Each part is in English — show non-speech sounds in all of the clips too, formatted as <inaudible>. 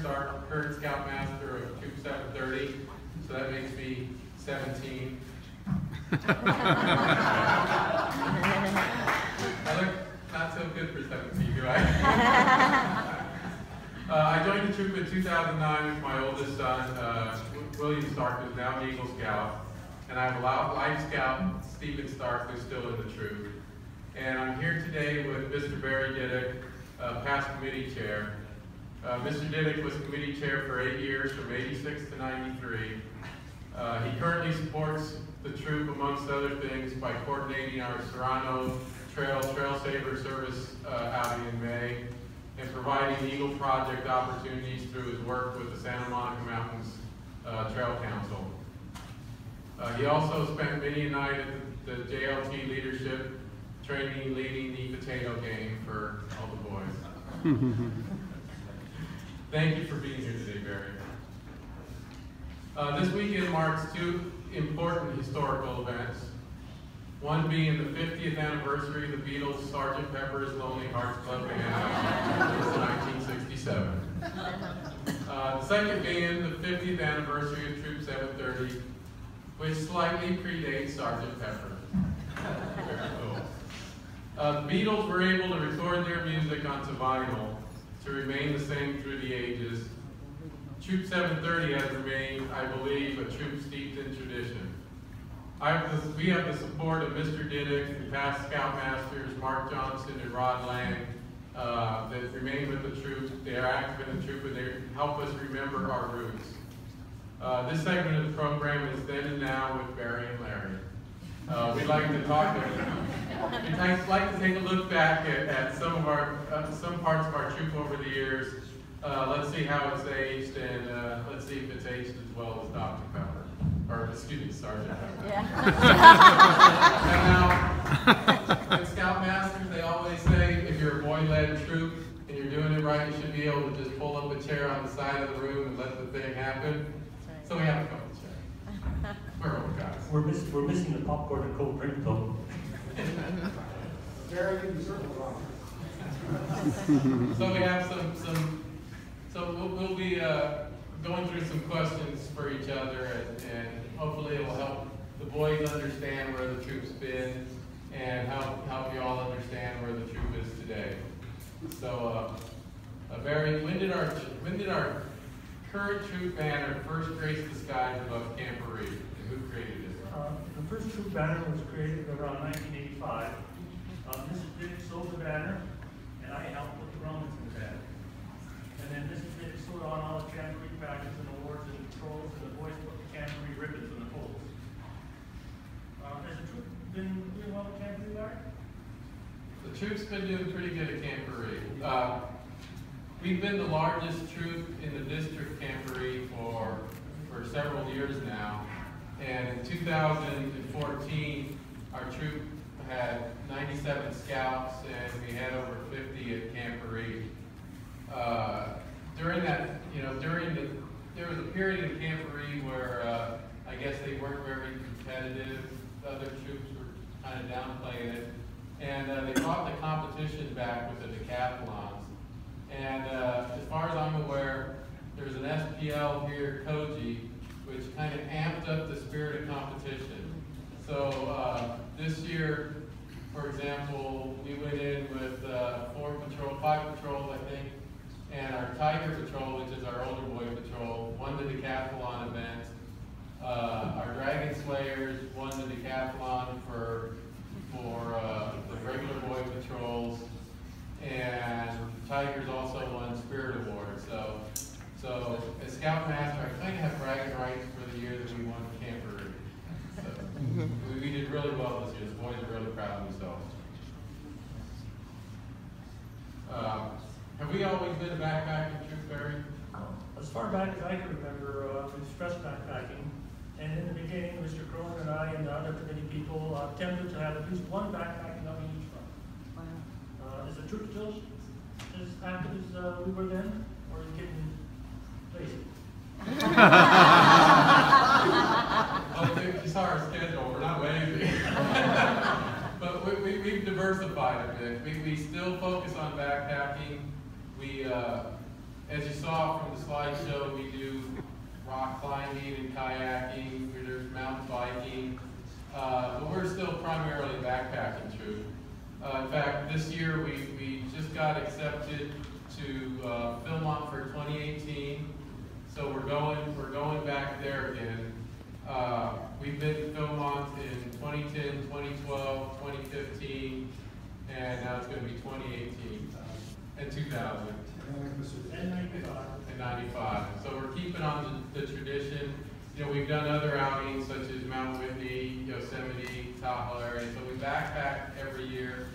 Stark, current Scoutmaster of Troop 730, so that makes me 17. I look not so good for 17, do I? <laughs> Uh, I joined the troop in 2009 with my oldest son, uh, William Stark, who's now an Eagle Scout. And I have a life scout, Stephen Stark, who's still in the troop. And I'm here today with Mr. Barry Dydyk, uh, past committee chair. Uh, Mr. Dydyk was committee chair for eight years, from 86 to 93. Uh, he currently supports the troop, amongst other things, by coordinating our Serrano Trail Trail Saver Service uh, outing in May, and providing Eagle Project opportunities through his work with the Santa Monica Mountains uh, Trail Council. Uh, he also spent many a night at the JLT leadership training, leading the potato game for all the boys. <laughs> Thank you for being here today, Barry. Uh, this weekend marks two important historical events. One being the 50th anniversary of the Beatles' Sgt. Pepper's Lonely Hearts Club Band since 1967. Uh, the second being the 50th anniversary of Troop 730, which slightly predates Sgt. Pepper. Very cool. Uh, the Beatles were able to record their music onto vinyl to remain the same through the ages. Troop 730 has remained, I believe, a troop steeped in tradition. Have the, we have the support of Mr. Dydyk and past Scoutmasters Mark Johnson and Rod Lang uh, that remain with the troop. They are active in the troop and they help us remember our roots. Uh, this segment of the program is Then and Now with Barry and Larry. Uh, we'd like to talk to We'd like like to take a look back at, at some of our, uh, some parts of our troop over the years. Uh, let's see how it's aged and uh, let's see if it's aged as well as Dr. Pepper. Or, excuse me, Sergeant Pepper. <laughs> And now, Scoutmasters, they always say if you're a boy-led troop and you're doing it right, you should be able to just pull up a chair on the side of the room and let the thing happen. So we have a couple chairs. We're old guys. We're missing, we're missing the popcorn and cold drink though. Barry, you certainly. So we have some, some, so we'll, we'll be, uh, going through some questions for each other and, and hopefully it will help the boys understand where the troop's been and help, help you all understand where the troop is today. So, uh, Barry, when did our, when did our current troop banner first grace the skies above Camporee? And who created it? Uh, the first troop banner was created around nineteen eighty-five. Uh, Mrs. Dick sold the banner, and I helped put the Romans in the banner. And then Mrs. Dick sewed on all the jamboree patches and awards and controls, and the boys put the jamboree ribbons on the poles. Uh, has the troop been doing well with jamboree, Larry? The troop's been doing pretty good at Camporee. Uh, we've been the largest troop in the district Camporee for, for several years now. And in 2014, our troop had 97 scouts and we had over 50 at Camporee. Uh, during that, you know, during the, there was a period in Camporee where, uh, I guess they weren't very competitive. Other troops were kind of downplaying it. And, uh, they brought the competition back with the decathlons. And, uh, as far as I'm aware, there's an SPL here, which kind of amped up the spirit of competition. So, uh, this year, for example, we went in with, uh, four patrol, five patrols, I think, and our Tiger Patrol, which is our older boy patrol, won the decathlon event. Uh, our Dragon Slayers won the decathlon for, for, uh, the regular boy patrols. And Tigers also won Spirit Award, so, so as Scoutmaster, I kind of have bragging rights for the year that we won Camporee. So, we, we did really well this year, the boys are really proud of themselves. Um, have we always been a backpacking troop, Barry? As far back as I can remember, uh, we stressed backpacking. And in the beginning, Mr. Cronin and I and the other committee people uh, attempted to have at least one backpacking up in each front. Uh, is the troop still as active as uh, we were then, or is it getting lazy? Oh, dude, you saw our schedule, we're not lazy. <laughs> But we, we, we've diversified a bit. We, we still focus on backpacking. We, uh, as you saw from the slideshow, we do rock climbing and kayaking, there's mountain biking, uh, but we're still primarily backpacking troop. Uh, in fact, this year we, we just got accepted to uh, Philmont for 2018, so we're going we're going back there again. Uh, we've been to Philmont in 2010, 2012, 2015, and now it's going to be 2018 and 2000 And ninety-five. and 95. So we're keeping on the, the tradition. You know, we've done other outings such as Mount Whitney, Yosemite, Tahoe area. So we backpack every year.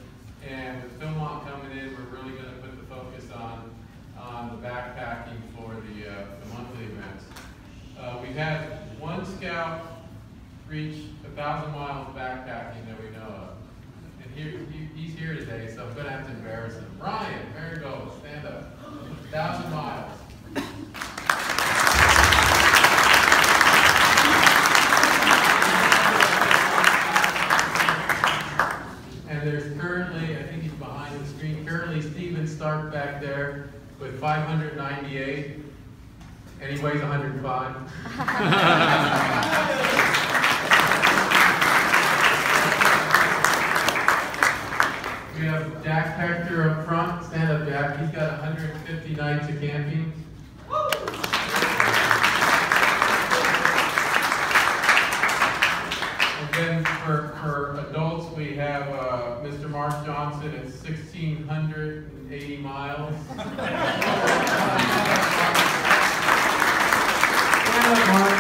And with Philmont coming in, we're really going to put the focus on, on the backpacking for the, uh, the monthly events. Uh, we've had one scout reach a thousand miles backpacking that we know of. And he, he's here today, so I'm gonna have to embarrass him. Ryan, go, stand up. Thousand miles. And there's currently, I think he's behind the screen, currently Steven Stark back there 598, and he weighs 105. <laughs> We have Jack Hector up front, stand up Jack, he's got 150 nights of camping. And then for, for adults, we have uh, Mr. Mark Johnson at 1,680 miles. <laughs> Stand up, Mark.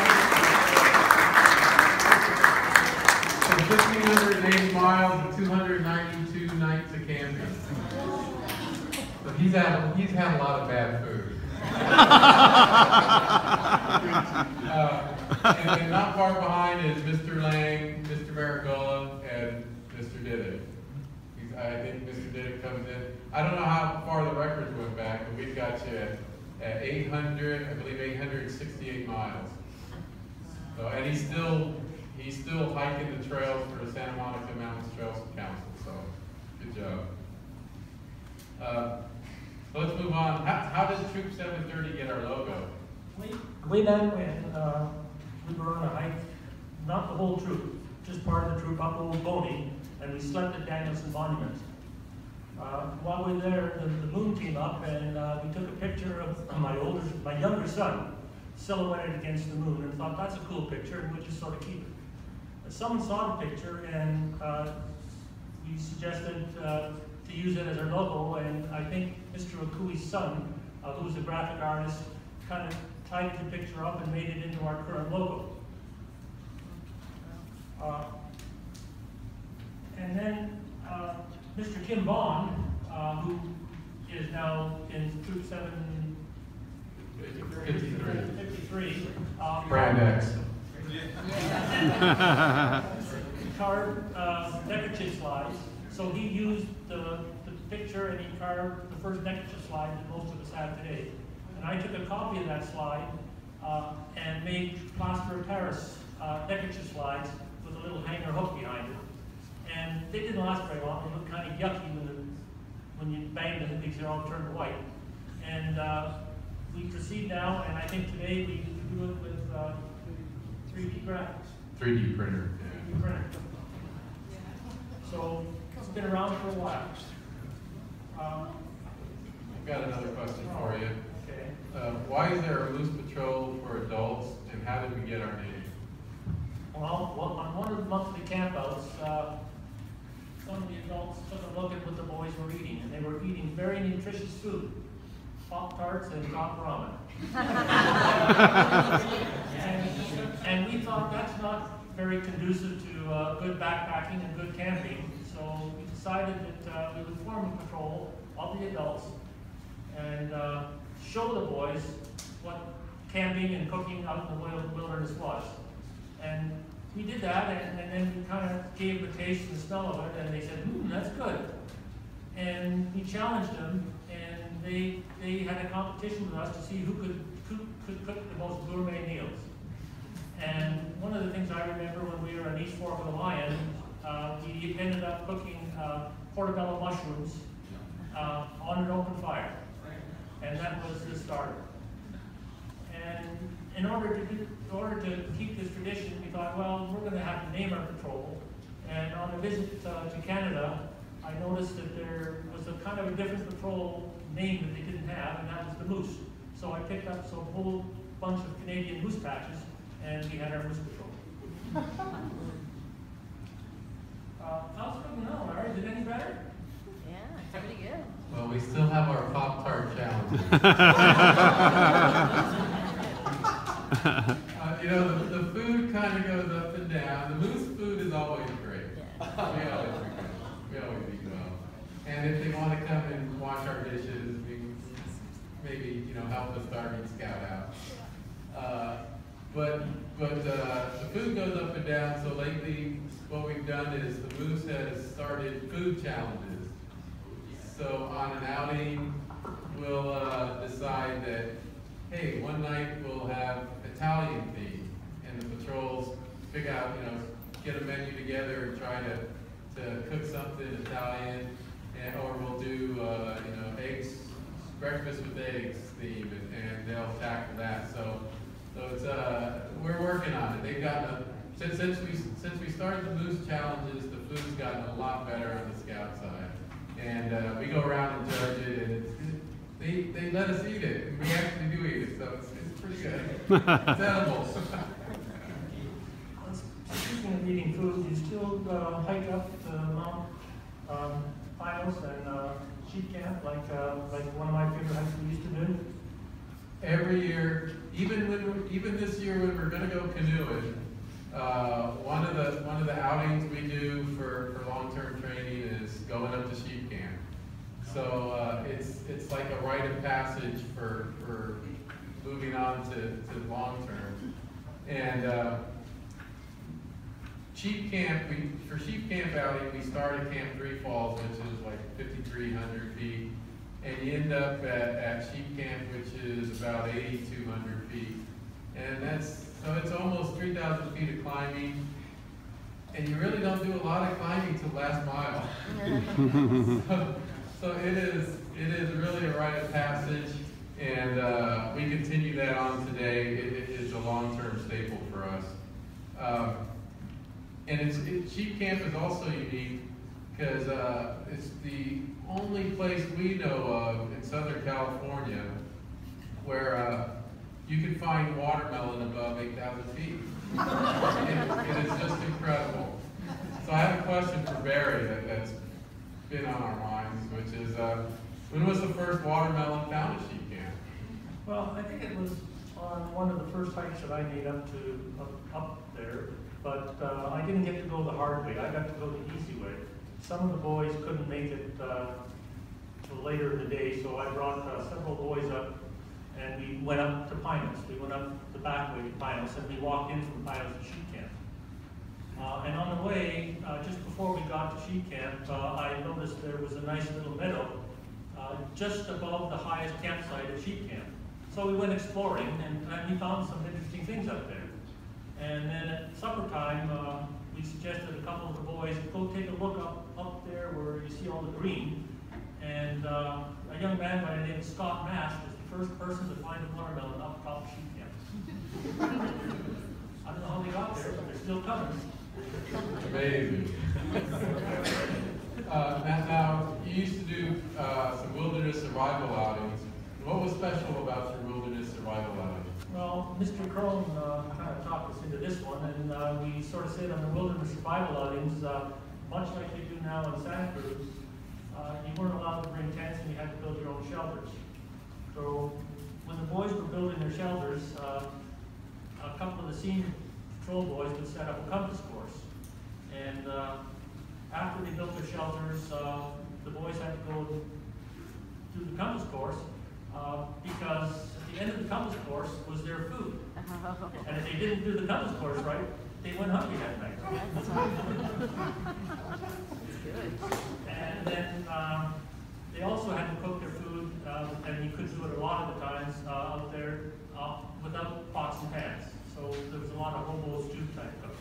So 1,580 miles and 292 nights of camping. So he's had, he's had a lot of bad food. <laughs> Uh, and, and not far behind is Mr. Lang, Mr. Marigola, and Mr. Dydyk. He's, I think Mr. Dydyk comes in. I don't know how far the records went back, but we've got you at, at 800, I believe 868 miles. So, and he's still, he's still hiking the trails for the Santa Monica Mountains Trails Council, so good job. Uh, let's move on. How, how does Troop 730 get our logo? Way, way back when, uh, we were on a hike, not the whole troop, just part of the troop up Old Boney, and we slept at Danielson Monument. Uh, while we were there, the, the moon came up, and, uh, we took a picture of my older, my younger son, silhouetted against the moon, and thought, that's a cool picture, and we'll just sort of keep it. Someone saw the picture, and, uh, we suggested, uh, to use it as our logo, and I think Mr. Okui's son, uh, who's a graphic artist, kind of tied the picture up and made it into our current logo. Uh, And then, uh, Mr. Kim Bond, uh, who is now in Troop Seven 53. fifty-three. uh, Brand X. <laughs> carved uh, neckerchief slides. So he used the, the picture and he carved the first neckerchief slide that most of us have today. And I took a copy of that slide uh, and made plaster of Paris uh, neckerchief slides with a little hanger hook behind it. And they didn't last very long. They looked kind of yucky when, the, when you banged them because they all turned white. And uh, we proceed now, and I think today we do it with uh, 3D graphics. 3D printer. 3D printer. So been around for a while. Um, I've got another question for you. Okay. Uh, why is there a loose patrol for adults, and how did we get our name? Well, well, on one of the monthly campouts, uh, some of the adults took a look at what the boys were eating, and they were eating very nutritious food. Pop Tarts and hot ramen. <laughs> And, and we thought that's not very conducive to, uh, good backpacking and good camping, so we decided that, uh, we would form a patrol of the adults and, uh, show the boys what camping and cooking out in the wil- wilderness was. And we did that, and, and then we kind of gave the taste and smell of it, and they said, hmm, that's good. And we challenged them, and they, they had a competition with us to see who could, could cook the most gourmet meals. And one of the things I remember when we were in East Fork of the Lion, uh, we ended up cooking, uh, portobello mushrooms, uh, on an open fire. and that was the starter. And in order to, do- in order to keep this tradition, we thought, well, we're gonna have to name our patrol. And on a visit uh, to Canada, I noticed that there was a kind of a different patrol name that they didn't have, and that was the Moose. So I picked up some whole bunch of Canadian moose patches, and we had our Moose Patrol. <laughs> Uh, how's it going now, Larry? Is it any better? Yeah, it's pretty good. Well, we still have our Pop Tart challenge. <laughs> Uh, you know, the, the food kind of goes up and down. The moose food is always great. We always do well. We always eat well. And if they want to come and wash our dishes, we maybe, you know, help the starving scout out. Uh, but, but, uh, the food goes up and down, so lately, what we've done is the Moose has started food challenges. So on an outing, we'll, uh, decide that, hey, one night we'll have Italian theme, and the patrols pick out, you know, get a menu together and try to, to cook something Italian, and, or we'll do, uh, you know, eggs, breakfast with eggs theme, and, and they'll tackle that, so, so it's, uh, we're working on it, they've gotten a, since, since we, since we started the Moose Challenges, the food's gotten a lot better on the scout side. And, uh, we go around and judge it, and it's, they, they let us eat it, and we actually do eat it, so it's, it's pretty good. It's edible. Speaking of eating food, you still uh, hike up to Mount um, Pinos and uh, Sheep Camp like, uh, like one of my favorite hikes we used to do? Every year, even when, even this year when we're gonna go canoeing, uh, one of the, one of the outings we do for, for long-term training is going up to sheep camp. So, uh, it's, it's like a rite of passage for, for moving on to, to long-term. And, uh, sheep camp, we, for sheep camp outing, we start at Camp Three Falls, which is like fifty-three hundred feet. And you end up at, at sheep camp, which is about eighty-two hundred feet. And that's, so it's almost three thousand feet of climbing. And you really don't do a lot of climbing till last mile. <laughs> So- So it is, it is really a rite of passage, and, uh, we continue that on today. It, it is a long-term staple for us. Um, and it's, it, Sheep Camp is also unique, because, uh, it's the only place we know of in Southern California where, uh, you can find watermelon above eight thousand feet. It, it is just incredible. So I have a question for Barry that, that's been on our minds, which is, uh, when was the first watermelon found at Sheep Camp? Well, I think it was on one of the first hikes that I made up to, up, up there, but, uh, I didn't get to go the hard way, I got to go the easy way. Some of the boys couldn't make it, uh, later in the day, so I brought, uh, several boys up, and we went up to Pinos, we went up the back way to Pinos, and we walked in from Pinos to Sheep Camp. Uh, and on the way, uh, just before we got to sheep camp, uh, I noticed there was a nice little meadow, uh, just above the highest campsite at sheep camp. So we went exploring and, we found some interesting things up there. And then at supper time, uh, we suggested a couple of the boys, go take a look up, up there where you see all the green. And, uh, a young man by the name of Scott Mast first person to find a watermelon up top of sheep camp. I don't know how they got there, but they're still coming. Amazing. Uh, now, now, you used to do, uh, some wilderness survival outings. What was special about your wilderness survival outing? Well, Mr. Crone, uh, kind of talked us into this one, and, uh, we sort of said on the wilderness survival outings, uh, much like they do now in Santa Cruz, uh, you weren't allowed to bring tents and you had to build your own shelters. So, when the boys were building their shelters, uh, a couple of the senior patrol boys would set up a compass course. And, uh, after they built their shelters, uh, the boys had to go do the compass course, uh, because at the end of the compass course was their food. And if they didn't do the compass course right, they went hungry that night. <laughs> Good. And then, um, they also had to cook their food, uh, and you could do it a lot of the times, uh, out there, uh, without pots and pans. So there was a lot of hobo stew type cooking.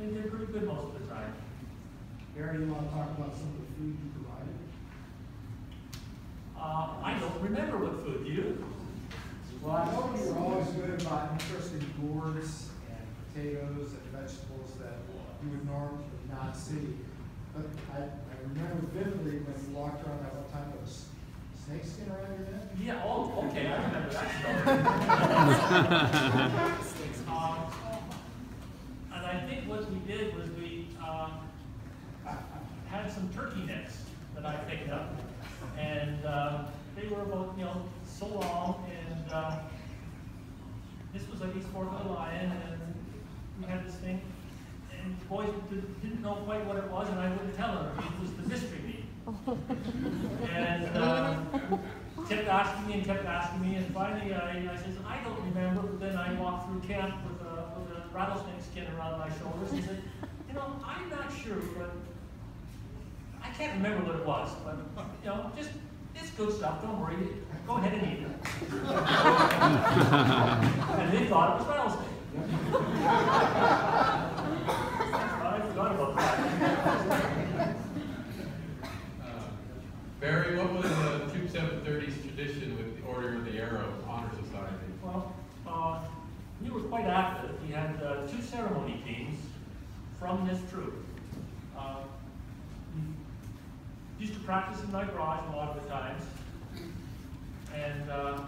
And they're pretty good most of the time. Gary, you want to talk about some of the food you provided? Uh, I don't remember what food, do you? Well, I know you were always good about interesting gourds and potatoes and vegetables that you would normally not see. But I, I remember vividly when you walked around that one time with a s- snake skin around your neck. Yeah, oh, okay, I remember that story. <laughs> Um, And I think what we did was we, uh, had some turkey necks that I picked up. And, uh, they were about, you know, so long and, uh, this was like East Fork of the Lion and we had this thing. And boys did- didn't know quite what it was and I wouldn't tell them, it was the mystery meat. And, uh, kept asking me and kept asking me, and finally I, I says, I don't remember, but then I walked through camp with a, with a rattlesnake skin around my shoulders and said, you know, I'm not sure, but I can't remember what it was, but, you know, just, it's good stuff, don't worry, go ahead and eat it. <laughs> And they thought it was rattlesnake. <laughs> 1730s tradition with the Order of the Arrow Honor Society? Well, uh, we were quite active. We had uh, two ceremony teams from this troop. Uh, used to practice in my garage a lot of the times. And uh,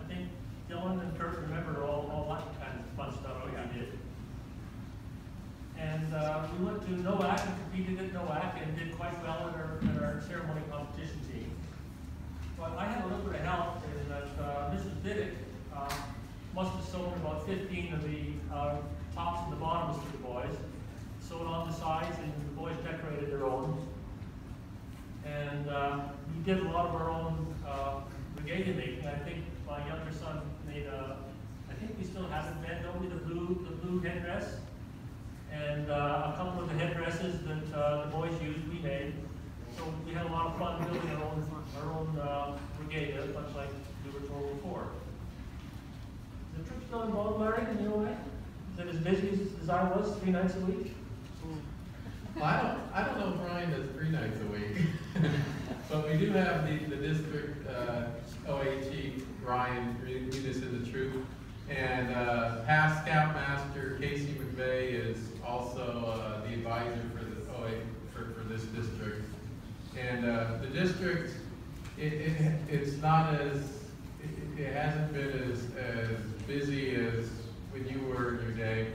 I think Dylan and Kurt remember all, all that kind of fun stuff oh, yeah. did. And uh, we went to NOAC and competed at NOAC and did quite well in our, in our ceremony competition team. But I had a little bit of help in that uh, Mrs. Dydyk uh, must have sewn about 15 of the uh, tops and the bottoms for the boys, sewed on the sides, and the boys decorated their own. And uh, we did a lot of our own uh, regalia making. I think my younger son made a, I think we still have it, Ben, don't we, the blue, the blue headdress? And uh, a couple of the headdresses that the boys used, we made. So we had a lot of fun building our own, our own uh, regalia, much like we were told before. The troop still involved, Larry, in the OA? Is it as busy as, as I was, three nights a week? Well, I don't, I don't know if Ryan does three nights a week. <laughs> But we do have the, the district, uh, Ryan, lead us in the troop. And, uh, past scoutmaster Casey McVeigh is also, uh, the advisor for the OA, for, for this district. And, uh, the district, it, it, it's not as, it, it hasn't been as, as busy as when you were in your day.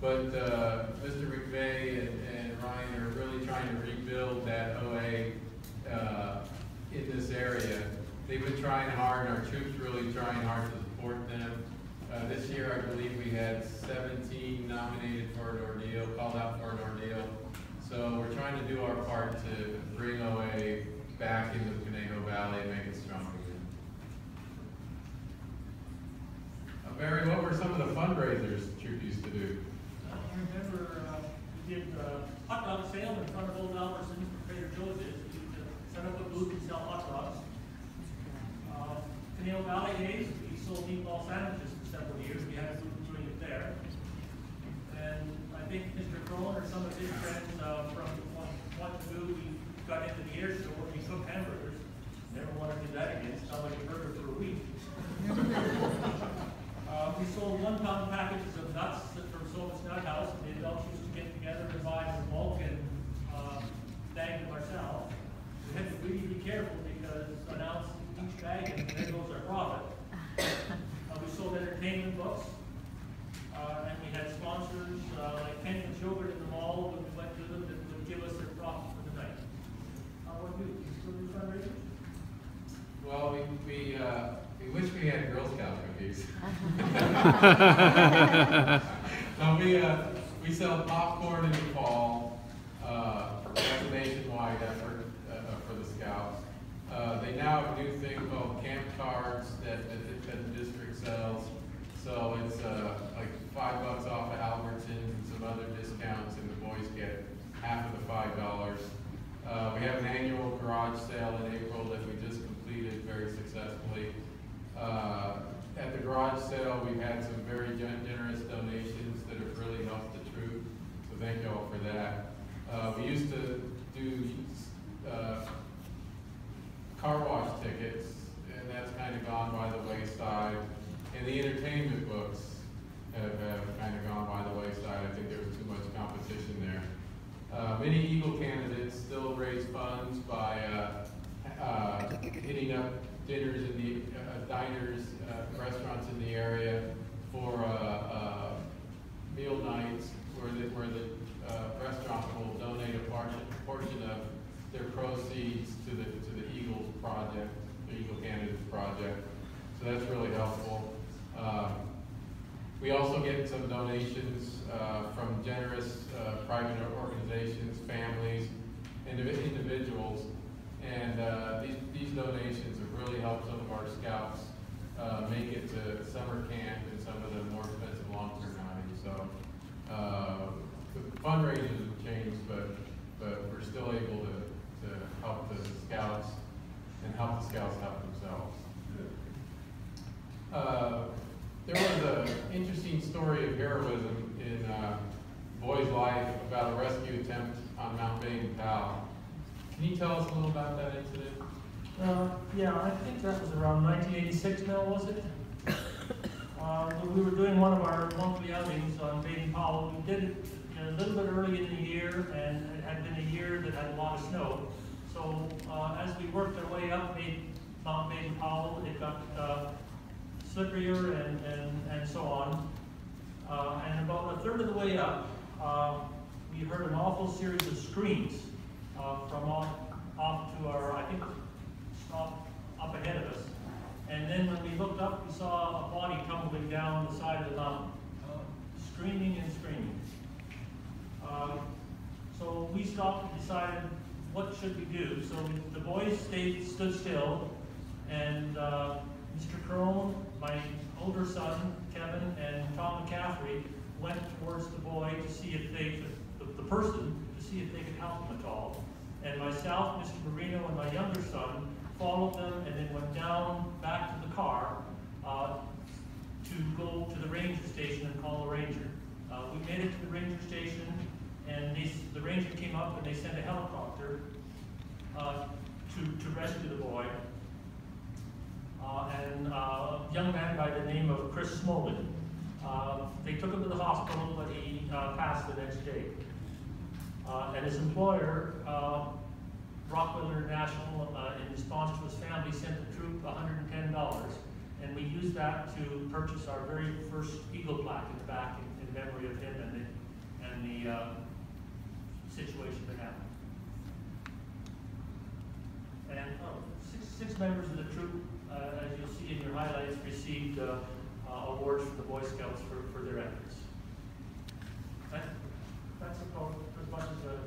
But, uh, Mr. McVeigh and, and Ryan are really trying to rebuild that OA, uh, in this area. They've been trying hard, our troops really trying hard to support them. Uh, this year, I believe we had seventeen nominated for an ordeal, called out for an ordeal. So we're trying to do our part to bring OA back into the Conejo Valley and make it strong again. Uh, Barry, what were some of the fundraisers the troop used to do? I remember, uh, we did, uh, hot dog sale in front of Old Albertsons, where Trader Joe's we set up a booth and sell hot dogs. Uh, Conejo Valley Days, we sold meatball sandwiches for several years, we had a booth doing it there. And I think Mr. Crone or some of his friends, uh, from Waterloo, we got into the air show where we cooked hamburgers. Never wanna do that again, a burger for a week. Uh, we sold one pound packages of nuts from Sovis Nut House, and the adults used to get together and buy them in bulk and, uh, bag them ourselves. We had to really be careful because an ounce in each bag, and there goes our profit. Uh, we sold entertainment books, uh, and we had sponsors, uh, like Penguin Yogurt in the mall, when we went to them, that would give us their profit for the night. How about you, you still do fundraisers? Well, we, we, uh, we wish we had Girl Scout cookies. No, we, uh, we sell popcorn in the fall, uh, that's a nationwide effort, uh, for the scouts. Uh, they now have a new thing called camp cards that, that, that the district sells. So it's, uh, like five bucks off of Albertsons and some other discounts, and the boys get half of the five dollars. Uh, we have an annual garage sale in April that we just completed very successfully. Uh, At the garage sale, we've had some very generous donations that have really helped the troop, so thank you all for that. Uh, we used to do, uh, car wash tickets, and that's kind of gone by the wayside. And the entertainment books have, have kind of gone by the wayside. I think there was too much competition there. Uh, many Eagle candidates still raise funds by, uh, uh, hitting up dinners in the, diners, uh, restaurants in the area for, uh, uh, meal nights where the, where the, restaurant will donate a portion, portion of their proceeds to the, to the Eagles project, the Eagle Candidates Project. So that's really helpful. Um, we also get some donations uh, from generous uh, private organizations, families, indivi- individuals. And uh, these, these donations have really helped some of our scouts uh, make it to summer camp and some of the more expensive long-term outings. So uh, the fundraisers have changed, but, but we're still able to, to help the scouts and help the scouts help themselves. Uh, there was an interesting story of heroism in uh, Boys' Life about a rescue attempt on Mount Baden Powell. Can you tell us a little about that incident? Uh, yeah, I think that was around nineteen eighty-six now, was it? <coughs> Uh, we were doing one of our monthly outings on Baden Powell. We did it a little bit early in the year, and it had been a year that had a lot of snow. So, uh, as we worked our way up Ba- Mount Baden Powell, it got, uh, slipperier and, and, and so on. Uh, and about a third of the way up, uh, we heard an awful series of screams, uh, from off, off to our, I think, stop up ahead of us. And then when we looked up, we saw a body tumbling down the side of the mountain, uh, screaming and screaming. Uh, So we stopped and decided, what should we do? So the boys stayed, stood still, and uh, Mr. Crone, my older son, Kevin, and Tom McCaffrey went towards the boy to see if they could, the, the person, to see if they could help him at all. And myself, Mr. Marino, and my younger son followed them and then went down back to the car uh, to go to the ranger station and call a ranger. Uh, we made it to the ranger station, and they, the ranger came up and they sent a helicopter uh, to, to rescue the boy. Uh, and uh, a young man by the name of Chris Smolin. Uh, they took him to the hospital, but he passed the next day. Uh, and his employer, uh, Rockwell International, uh, in response to his family, sent the troop $110. And we used that to purchase our very first Eagle plaque in the back in, in memory of him and the, and the situation that happened. And oh, six, six members of the troop, uh, as you'll see in your highlights, received uh, uh, awards from the Boy Scouts for, for their efforts. That, about as much as uh,